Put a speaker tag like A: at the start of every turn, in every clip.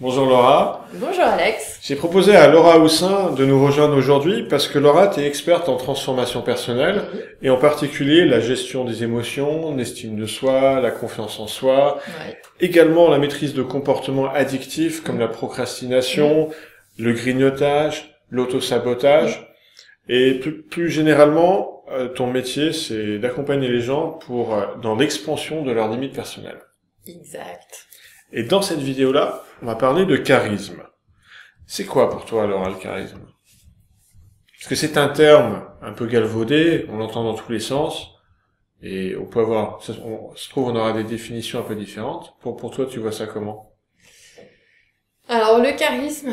A: Bonjour Laura.
B: Bonjour Alex.
A: J'ai proposé à Laura Houssin de nous rejoindre aujourd'hui parce que Laura, tu es experte en transformation personnelle et en particulier la gestion des émotions, l'estime de soi, la confiance en soi,
B: Ouais.
A: également la maîtrise de comportements addictifs comme la procrastination, le grignotage, l'autosabotage et plus, plus généralement, euh, ton métier, c'est d'accompagner les gens pour euh, dans l'expansion de leurs limites personnelles.
B: Exact.
A: Et dans cette vidéo-là, on va parler de charisme. C'est quoi pour toi, Laura, le charisme? Parce que c'est un terme un peu galvaudé, on l'entend dans tous les sens, et on peut avoir, ça, on, se trouve, on aura des définitions un peu différentes. Pour, pour toi, tu vois ça comment?
B: Alors le charisme,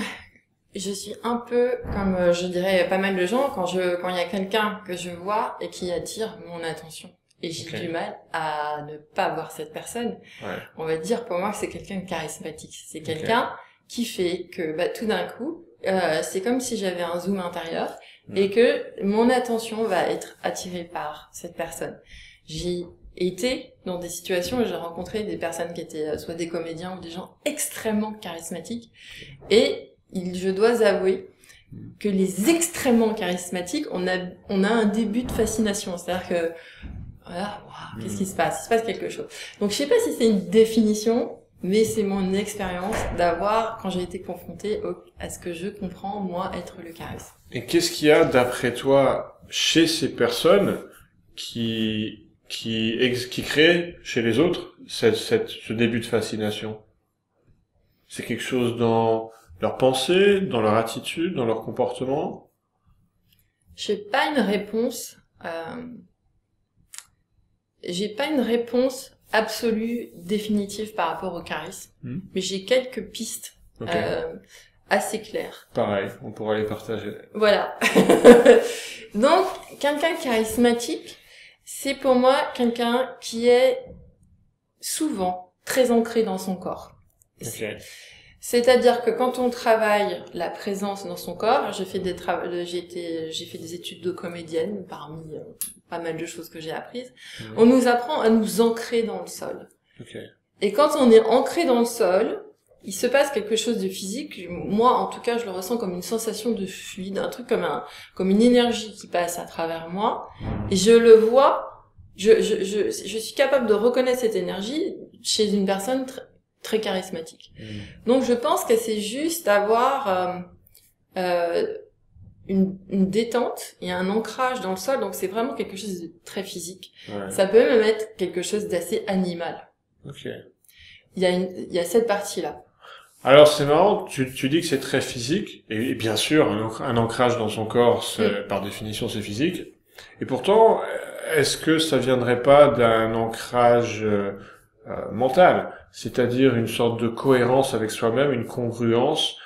B: je suis un peu comme euh, je dirais pas mal de gens quand je quand il y a quelqu'un que je vois et qui attire mon attention. Et j'ai du mal à ne pas voir cette personne.
A: Ouais.
B: On va dire pour moi que c'est quelqu'un de charismatique. C'est quelqu'un qui fait que bah, tout d'un coup, euh, c'est comme si j'avais un zoom intérieur
A: Mm.
B: et que mon attention va être attirée par cette personne. J'ai été dans des situations où j'ai rencontré des personnes qui étaient euh, soit des comédiens ou des gens extrêmement charismatiques et il, je dois avouer que les extrêmement charismatiques, on a, on a un début de fascination. C'est-à-dire que, qu'est-ce qui se passe? Il se passe quelque chose. Donc je sais pas si c'est une définition, mais c'est mon expérience d'avoir, quand j'ai été confrontée au- à ce que je comprends, moi, être le charisme.
A: Et qu'est-ce qu'il y a, d'après toi, chez ces personnes qui qui ex- qui créent chez les autres cette, cette, ce début de fascination? C'est quelque chose dans leur pensée, dans leur attitude, dans leur comportement?
B: J'ai pas une réponse. Euh, j'ai pas une réponse absolue, définitive par rapport au charisme,
A: Hmm.
B: mais j'ai quelques pistes euh, assez claires.
A: Pareil, on pourra les partager.
B: Voilà. Donc, quelqu'un charismatique, c'est pour moi quelqu'un qui est souvent très ancré dans son corps.
A: Ok.
B: C'est-à-dire que quand on travaille la présence dans son corps, j'ai fait des euh, j'ai été j'ai fait des études de comédienne parmi euh, pas mal de choses que j'ai apprises.
A: Mhm.
B: On nous apprend à nous ancrer dans le sol.
A: Ok.
B: Et quand on est ancré dans le sol, il se passe quelque chose de physique. Moi, en tout cas, je le ressens comme une sensation de fluide, un truc comme un, comme une énergie qui passe à travers moi. Et je le vois, je, je, je, je suis capable de reconnaître cette énergie chez une personne très charismatique.
A: Mhm.
B: Donc, je pense que c'est juste avoir euh, euh, une, une détente et un ancrage dans le sol. Donc, c'est vraiment quelque chose de très physique.
A: Ouais.
B: Ça peut même être quelque chose d'assez animal.
A: Ok.
B: Il y a une, il y a cette partie-là.
A: Alors c'est marrant, tu, tu dis que c'est très physique, et, et bien sûr, un, ancr- un ancrage dans son corps, c'est- par définition, c'est physique. Et pourtant, euh, est-ce que ça viendrait pas d'un ancrage euh, c'est-à-dire une sorte de cohérence avec soi-même, une congruence,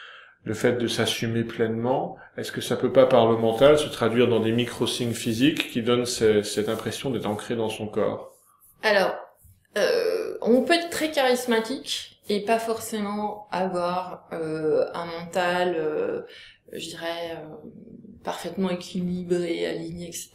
A: le fait de s'assumer pleinement. Est-ce que ça peut pas, par le mental, se traduire dans des micro-signes physiques qui donnent ce- cette impression d'être ancré dans son corps?
B: Alors, euh, on peut être très charismatique et pas forcément avoir euh, un mental, euh, je dirais, euh, parfaitement équilibré, aligné, etc.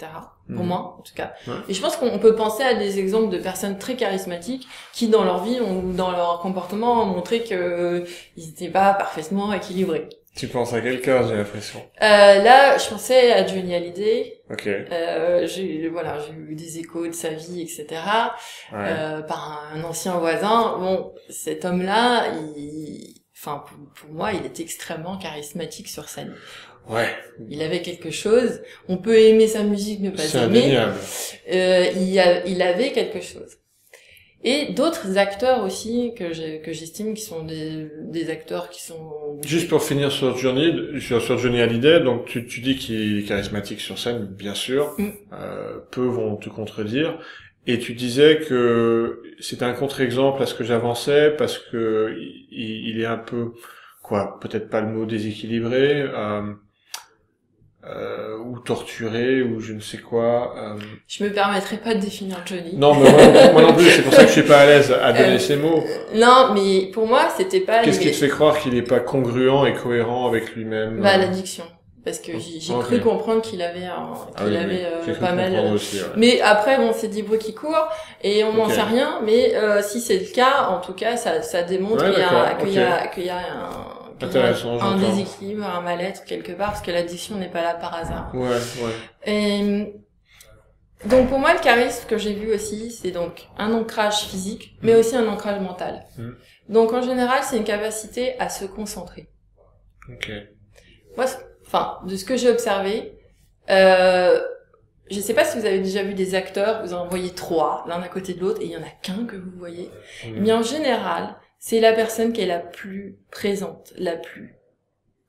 B: Pour
A: Mhm.
B: moi, en tout cas.
A: Ouais.
B: Et je pense qu'on peut penser à des exemples de personnes très charismatiques qui, dans leur vie ou dans leur comportement, ont montré que euh, ils n'étaient pas parfaitement équilibrés.
A: Tu penses à quelqu'un, j'ai l'impression.
B: Euh, là, je pensais à Johnny Hallyday.
A: Ok.
B: Euh, j'ai voilà, j'ai eu des échos de sa vie, etc.
A: Ouais.
B: euh, par un ancien voisin. Bon, cet homme-là, il, enfin, pour, pour moi, il était extrêmement charismatique sur scène.
A: Ouais.
B: Il avait quelque chose. On peut aimer sa musique, ne pas
A: C'est
B: aimer. Euh, il, a- il avait quelque chose. Et d'autres acteurs aussi que j'estime qui sont des, des acteurs qui sont
A: Juste pour finir sur Johnny, sur, sur Johnny Hallyday, donc tu, tu dis qu'il est charismatique sur scène, bien sûr,
B: Mm.
A: euh, peu vont te contredire, et tu disais que c'était un contre-exemple à ce que j'avançais parce que il, il est un peu, quoi, peut-être pas le mot déséquilibré, euh, euh, ou torturé, ou je ne sais quoi. euh.
B: Je me permettrai pas de définir Johnny.
A: Non, mais moi, moi non plus, c'est pour ça que je suis pas à l'aise à donner
B: Euh,
A: ces mots.
B: Non, mais pour moi, c'était pas
A: Qu'est-ce qui te fait croire qu'il est pas congruent et cohérent avec lui-même
B: bah,
A: euh,
B: l'addiction. parce que j'ai j'ai cru comprendre qu'il avait un,
A: Ah
B: qu'il
A: oui,
B: avait
A: oui.
B: euh, pas mal.
A: comprendre aussi, ouais.
B: Mais après, bon, c'est des bruits qui courent et on n'en
A: Ok.
B: sait rien. Mais si c'est le cas, en tout cas, ça, ça démontre
A: Ouais,
B: qu'il y a, qu'il y a, qu'il y a un,
A: Intéressant,
B: un
A: j'entends.
B: déséquilibre, un mal-être quelque part, parce que l'addiction n'est pas là par hasard.
A: Ouais, ouais.
B: Et donc pour moi, le charisme que j'ai vu aussi, c'est donc un ancrage physique, mais
A: Mhm.
B: aussi un ancrage mental.
A: Mhm.
B: Donc en général, c'est une capacité à se concentrer.
A: Ok.
B: Moi, enfin, de ce que j'ai observé, euh, je sais pas si vous avez déjà vu des acteurs, vous en voyez trois, l'un à côté de l'autre, et il y en a qu'un que vous voyez. Mais en général, c'est la personne qui est la plus présente, la plus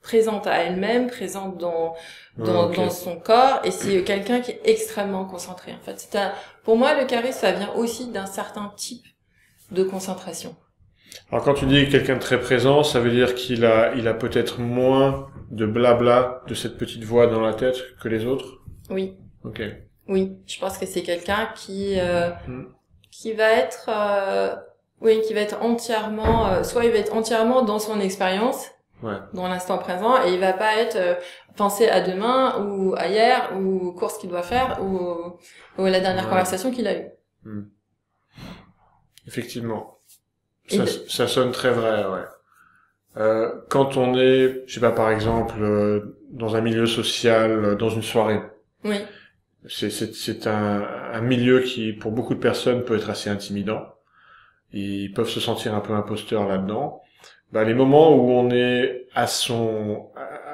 B: présente à elle-même, présente dans dans, son corps, et c'est quelqu'un qui est extrêmement concentré. En fait, c'est un, pour moi, le charisme, ça vient aussi d'un certain type de concentration.
A: Alors quand tu dis quelqu'un de très présent, ça veut dire qu'il a, il a peut-être moins de blabla de cette petite voix dans la tête que les autres?
B: Oui.
A: Ok.
B: Oui, je pense que c'est quelqu'un qui euh,
A: Mm.
B: qui va être euh, oui, qui va être entièrement euh, soit il va être entièrement dans son expérience,
A: Ouais.
B: dans l'instant présent et il va pas être euh, pensé à demain ou à hier ou aux courses qu'il doit faire ou, ou à la dernière
A: Ouais.
B: conversation qu'il a eue.
A: Effectivement.
B: Et
A: Ça,
B: de-
A: ça sonne très vrai, ouais. Euh, quand on est, je sais pas, par exemple, euh, dans un milieu social, dans une soirée,
B: Oui.
A: C'est, un, un milieu qui, pour beaucoup de personnes, peut être assez intimidant. Ils peuvent se sentir un peu imposteurs là-dedans. Bah, les moments où on est à son,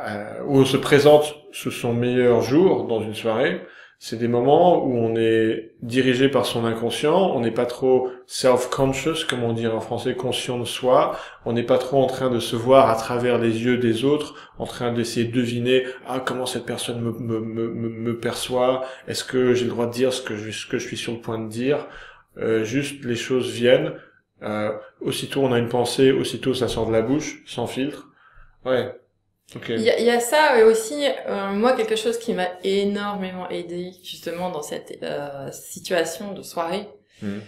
A: à- où on se présente sous son meilleur jour dans une soirée, c'est des moments où on est dirigé par son inconscient, on n'est pas trop self-conscious, comme on dirait en français, conscient de soi, on n'est pas trop en train de se voir à travers les yeux des autres, en train d'essayer de deviner, ah, comment cette personne me, me, me, me- me perçoit, est-ce que j'ai le droit de dire ce que je, ce que je suis sur le point de dire, Euh, juste les choses viennent, euh, aussitôt on a une pensée, aussitôt ça sort de la bouche, sans filtre, ouais,
B: Il y a, il y a ça et aussi euh, moi quelque chose qui m'a énormément aidé justement dans cette euh, situation de soirée,
A: Mhm.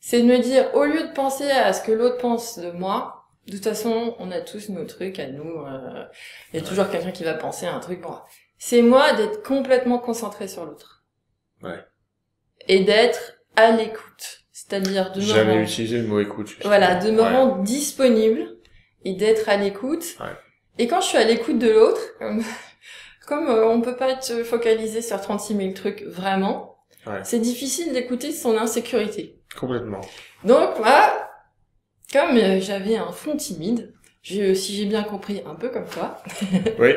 B: c'est de me dire au lieu de penser à ce que l'autre pense de moi, de toute façon on a tous nos trucs à nous, euh, il y a toujours quelqu'un qui va penser à un truc. Bon, c'est moi d'être complètement concentré sur l'autre.
A: Ouais.
B: Et d'être à l'écoute, c'est-à-dire de me
A: Jamais
B: rendre-
A: utilisé le mot écoute. justement.
B: voilà, de me
A: Ouais.
B: rendre disponible et d'être à l'écoute.
A: Ouais.
B: Et quand je suis à l'écoute de l'autre, comme, comme euh, on peut pas être focalisé sur 36 000 trucs vraiment,
A: Ouais.
B: c'est difficile d'écouter son insécurité.
A: Complètement.
B: Donc moi, comme euh, j'avais un fond timide, je, si j'ai bien compris, un peu comme toi,
A: Oui.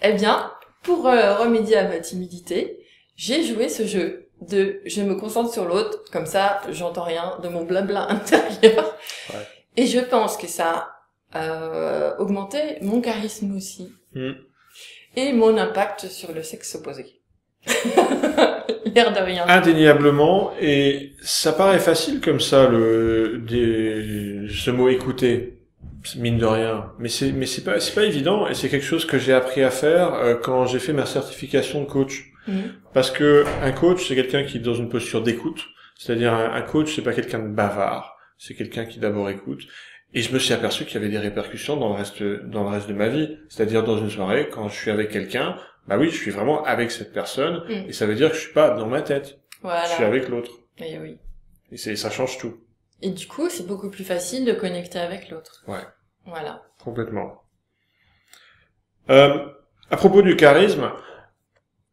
B: eh bien, pour euh, remédier à ma timidité, j'ai joué ce jeu de je me concentre sur l'autre, comme ça j'entends rien de mon blabla intérieur.
A: Ouais.
B: Et je pense que ça euh, augmenté mon charisme aussi.
A: Mm.
B: Et mon impact sur le sexe opposé. L'air de rien.
A: Indéniablement, et ça paraît facile comme ça, le, des, ce mot écouter, mine de rien. Mais c'est, mais c'est pas, c'est pas évident, et c'est quelque chose que j'ai appris à faire euh, quand j'ai fait ma certification de coach.
B: Mhm.
A: Parce que un coach, c'est quelqu'un qui est dans une posture d'écoute. C'est-à-dire, un, un coach, c'est pas quelqu'un de bavard. C'est quelqu'un qui d'abord écoute. Et je me suis aperçu qu'il y avait des répercussions dans le reste, dans le reste de ma vie. C'est-à-dire, dans une soirée, quand je suis avec quelqu'un, bah oui, je suis vraiment avec cette personne.
B: Mm.
A: Et ça veut dire que je suis pas dans ma tête.
B: Voilà.
A: Je suis avec l'autre.
B: Et oui.
A: Et c'est, ça change tout.
B: Et du coup, c'est beaucoup plus facile de connecter avec l'autre.
A: Ouais.
B: Voilà.
A: Complètement. Euh, à propos du charisme,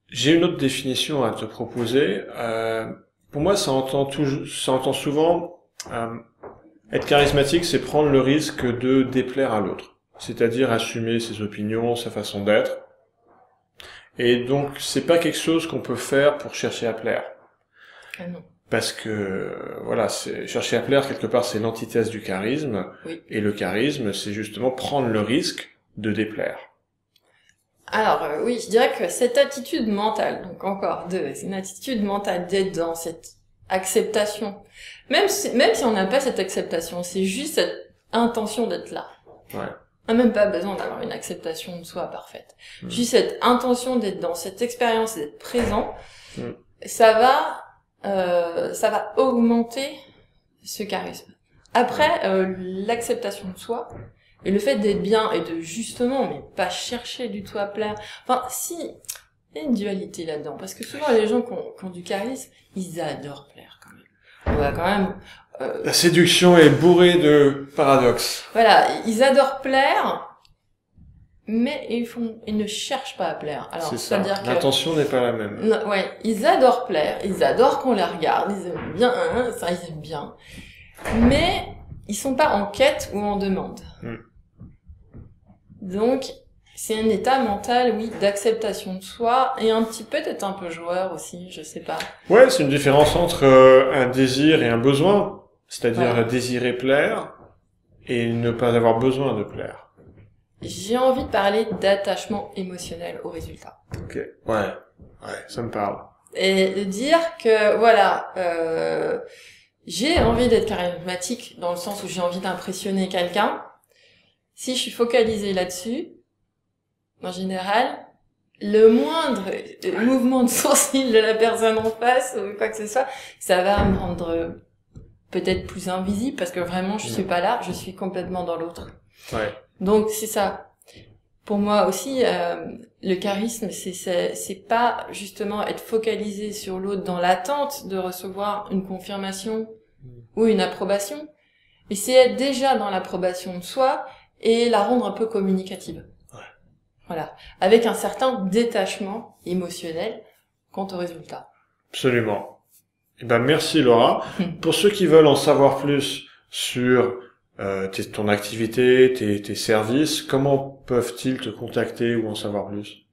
A: j'ai une autre définition à te proposer. Euh, pour moi, ça entend, toujours, ça entend souvent euh, être charismatique, c'est prendre le risque de déplaire à l'autre, c'est-à-dire assumer ses opinions, sa façon d'être. Et donc, c'est pas quelque chose qu'on peut faire pour chercher à plaire.
B: Ah non.
A: Parce que voilà, chercher à plaire quelque part, c'est l'antithèse du charisme.
B: Oui.
A: Et le charisme, c'est justement prendre le risque de déplaire.
B: Alors euh, oui, je dirais que cette attitude mentale, donc encore deux, c'est une attitude mentale d'être dans cette acceptation. Même si, même si on n'a pas cette acceptation, c'est juste cette intention d'être là.
A: Ouais.
B: On n'a même pas besoin d'avoir une acceptation de soi parfaite.
A: Mm.
B: Juste cette intention d'être dans cette expérience, d'être présent,
A: Mm.
B: ça va, euh, ça va augmenter ce charisme. Après, euh, l'acceptation de soi, Et le fait d'être bien et de justement, mais pas chercher du tout à plaire. Enfin, si, y a une dualité là-dedans. Parce que souvent, les gens qui ont, qui ont du charisme, ils adorent plaire quand même. On va quand même, euh,
A: La séduction est bourrée de paradoxes.
B: voilà, ils adorent plaire, mais ils font, ils ne cherchent pas à plaire. Alors,
A: C'est ça.
B: c'est-à-dire que
A: L'intention n'est pas la même.
B: Non, ouais, ils adorent plaire, ils adorent qu'on les regarde, ils aiment bien, hein, ça ils aiment bien. Mais ils sont pas en quête ou en demande.
A: Mm.
B: Donc, c'est un état mental, oui, d'acceptation de soi et un petit peu peut-être un peu joueur aussi, je sais pas.
A: Ouais, c'est une différence entre euh, un désir et un besoin. C'est-à-dire
B: Ouais.
A: désirer plaire et ne pas avoir besoin de plaire.
B: J'ai envie de parler d'attachement émotionnel au résultat.
A: Ok. Ouais. Ouais, ça me parle.
B: et de dire que voilà euh, j'ai envie d'être charismatique dans le sens où j'ai envie d'impressionner quelqu'un si je suis focalisée là-dessus en général le moindre mouvement de sourcil de la personne en face ou quoi que ce soit ça va me rendre peut-être plus invisible parce que vraiment je suis pas là je suis complètement dans l'autre
A: Ouais.
B: donc c'est ça. Pour moi aussi, euh, le charisme, c'est c'est c'est pas justement être focalisé sur l'autre dans l'attente de recevoir une confirmation ou une approbation, mais c'est être déjà dans l'approbation de soi et la rendre un peu communicative. Voilà, avec un certain détachement émotionnel quant au résultat.
A: Absolument. Eh ben, merci Laura. Pour ceux qui veulent en savoir plus sur euh, ton activité, tes, tes services, comment peuvent-ils te contacter ou en savoir plus?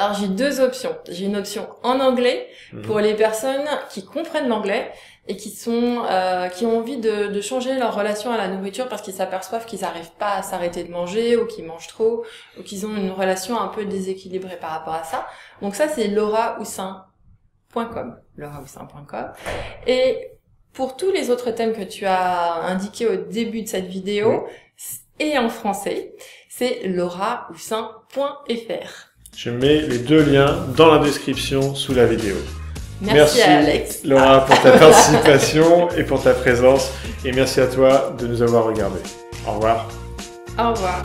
B: Alors j'ai deux options. J'ai une option en anglais
A: Mhm.
B: pour les personnes qui comprennent l'anglais et qui sont euh, qui ont envie de, de changer leur relation à la nourriture parce qu'ils s'aperçoivent qu'ils n'arrivent pas à s'arrêter de manger ou qu'ils mangent trop ou qu'ils ont une relation un peu déséquilibrée par rapport à ça. Donc ça c'est laurahoussin.com, laurahoussin.com. Et pour tous les autres thèmes que tu as indiqués au début de cette vidéo et en français, c'est laurahoussin.fr.
A: Je mets les deux liens dans la description sous la vidéo.
B: Merci, à Alex.
A: Laura pour ta participation et pour ta présence et merci à toi de nous avoir regardés. Au revoir.
B: Au revoir.